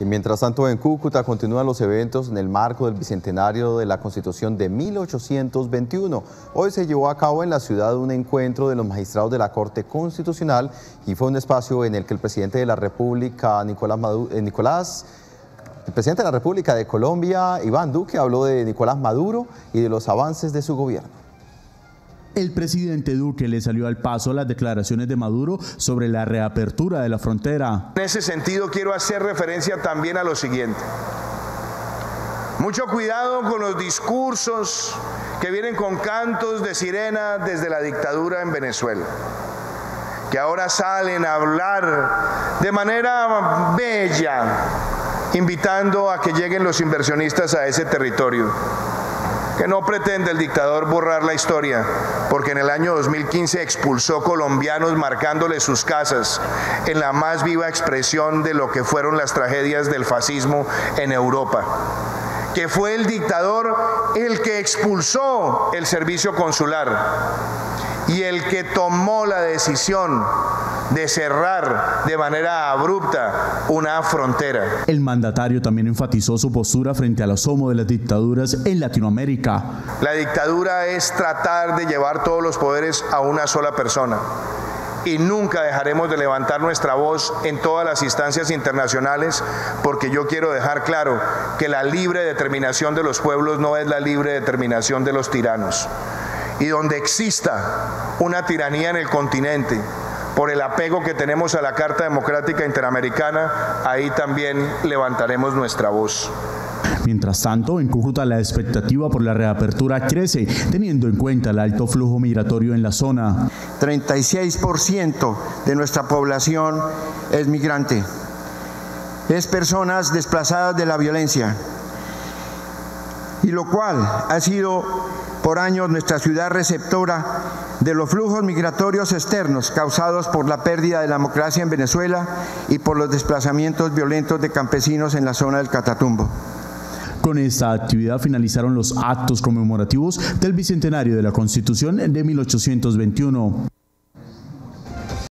Y mientras tanto en Cúcuta continúan los eventos en el marco del bicentenario de la Constitución de 1821. Hoy se llevó a cabo en la ciudad un encuentro de los magistrados de la Corte Constitucional y fue un espacio en el que el presidente de la República, Nicolás, eh, Nicolás el presidente de la República de Colombia, Iván Duque, habló de Nicolás Maduro y de los avances de su gobierno. El presidente Duque le salió al paso las declaraciones de Maduro sobre la reapertura de la frontera. En ese sentido quiero hacer referencia también a lo siguiente. Mucho cuidado con los discursos que vienen con cantos de sirena desde la dictadura en Venezuela, que ahora salen a hablar de manera bella, invitando a que lleguen los inversionistas a ese territorio que no pretende el dictador borrar la historia, porque en el año 2015 expulsó colombianos marcándole sus casas en la más viva expresión de lo que fueron las tragedias del fascismo en Europa que fue el dictador el que expulsó el servicio consular y el que tomó la decisión de cerrar de manera abrupta una frontera. El mandatario también enfatizó su postura frente al asomo de las dictaduras en Latinoamérica. La dictadura es tratar de llevar todos los poderes a una sola persona y nunca dejaremos de levantar nuestra voz en todas las instancias internacionales porque yo quiero dejar claro que la libre determinación de los pueblos no es la libre determinación de los tiranos. Y donde exista una tiranía en el continente, por el apego que tenemos a la Carta Democrática Interamericana, ahí también levantaremos nuestra voz. Mientras tanto, en Cúcuta la expectativa por la reapertura crece, teniendo en cuenta el alto flujo migratorio en la zona. 36% de nuestra población es migrante. Es personas desplazadas de la violencia. Y lo cual ha sido por años nuestra ciudad receptora de los flujos migratorios externos causados por la pérdida de la democracia en Venezuela y por los desplazamientos violentos de campesinos en la zona del Catatumbo. Con esta actividad finalizaron los actos conmemorativos del Bicentenario de la Constitución de 1821.